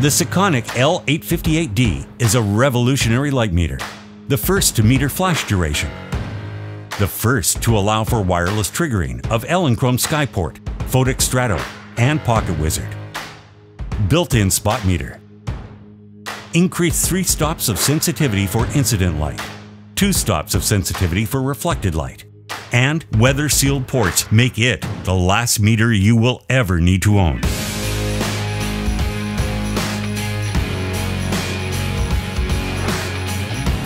The Sekonic L858D is a revolutionary light meter, the first to meter flash duration, the first to allow for wireless triggering of Elinchrom Skyport, Phottix Strato, and Pocket Wizard. Built-in spot meter. Increased 3 stops of sensitivity for incident light, 2 stops of sensitivity for reflected light, and weather-sealed ports make it the last meter you will ever need to own.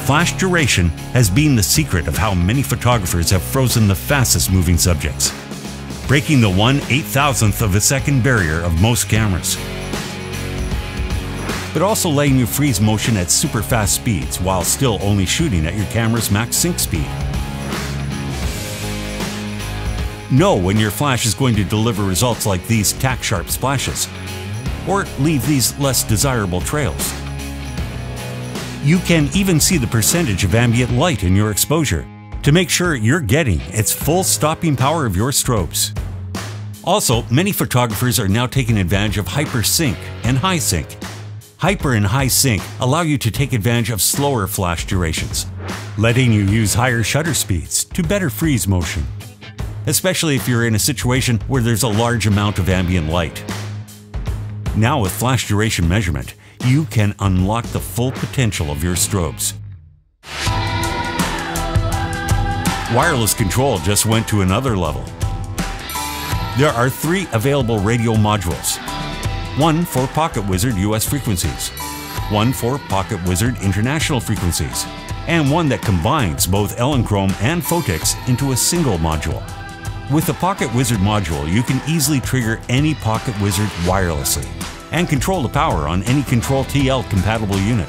Flash duration has been the secret of how many photographers have frozen the fastest moving subjects, breaking the 1 8,000th of a second barrier of most cameras. But also letting you freeze motion at super fast speeds while still only shooting at your camera's max sync speed. Know when your flash is going to deliver results like these tack sharp splashes, or leave these less desirable trails. You can even see the percentage of ambient light in your exposure to make sure you're getting its full stopping power of your strobes. Also, many photographers are now taking advantage of hyper sync and high sync. Hyper and high sync allow you to take advantage of slower flash durations, letting you use higher shutter speeds to better freeze motion, especially if you're in a situation where there's a large amount of ambient light. Now with flash duration measurement, you can unlock the full potential of your strobes. Wireless control just went to another level. There are three available radio modules. One for Pocket Wizard US frequencies, one for Pocket Wizard international frequencies, and one that combines both Elinchrom and Phottix into a single module. With the Pocket Wizard module, you can easily trigger any Pocket Wizard wirelessly and control the power on any Control TL compatible unit.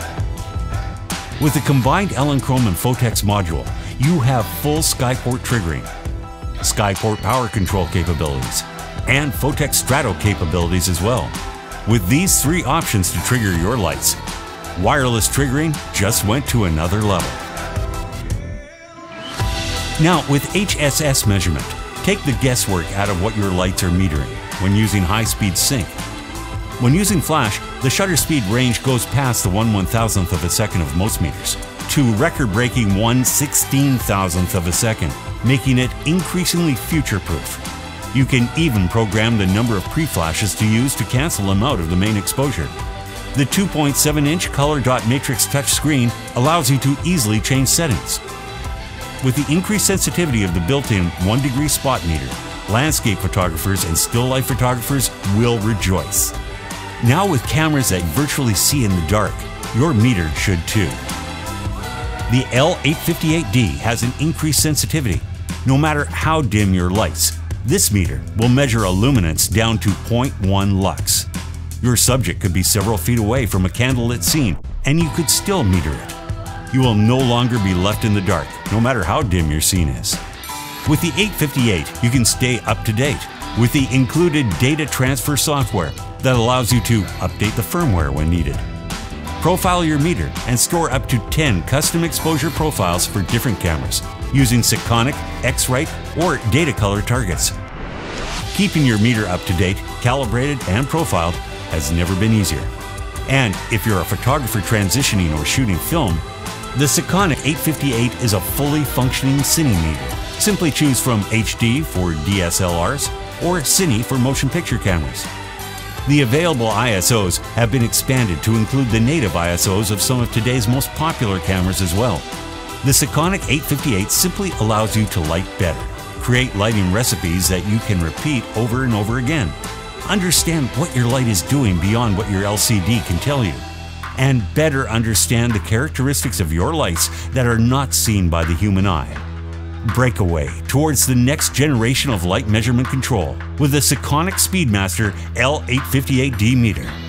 With the combined Elinchrom and Phottix module, you have full Skyport triggering, Skyport power control capabilities, and Phottix Strato capabilities as well. With these three options to trigger your lights, wireless triggering just went to another level. Now, with HSS measurement, take the guesswork out of what your lights are metering when using high-speed sync when using flash, the shutter speed range goes past the 1 1000th of a second of most meters to record-breaking 1 16,000th of a second, making it increasingly future-proof. You can even program the number of pre-flashes to use to cancel them out of the main exposure. The 2.7-inch color dot matrix touchscreen allows you to easily change settings. With the increased sensitivity of the built-in 1 degree spot meter, landscape photographers and still life photographers will rejoice. Now with cameras that virtually see in the dark, your meter should too. The L858D has an increased sensitivity. No matter how dim your lights, this meter will measure a luminance down to 0.1 lux. Your subject could be several feet away from a candlelit scene, and you could still meter it. You will no longer be left in the dark, no matter how dim your scene is. With the 858, you can stay up to date with the included data transfer software that allows you to update the firmware when needed. Profile your meter and store up to 10 custom exposure profiles for different cameras using Sekonic, X-Rite, or Datacolor targets. Keeping your meter up to date, calibrated, and profiled has never been easier. And if you're a photographer transitioning or shooting film, the Sekonic 858 is a fully functioning Cine meter. Simply choose from HD for DSLRs or Cine for motion picture cameras. The available ISOs have been expanded to include the native ISOs of some of today's most popular cameras as well. The Sekonic 858 simply allows you to light better, create lighting recipes that you can repeat over and over again, understand what your light is doing beyond what your LCD can tell you, and better understand the characteristics of your lights that are not seen by the human eye breakaway towards the next generation of light measurement control with the Sekonic Speedmaster L858D meter.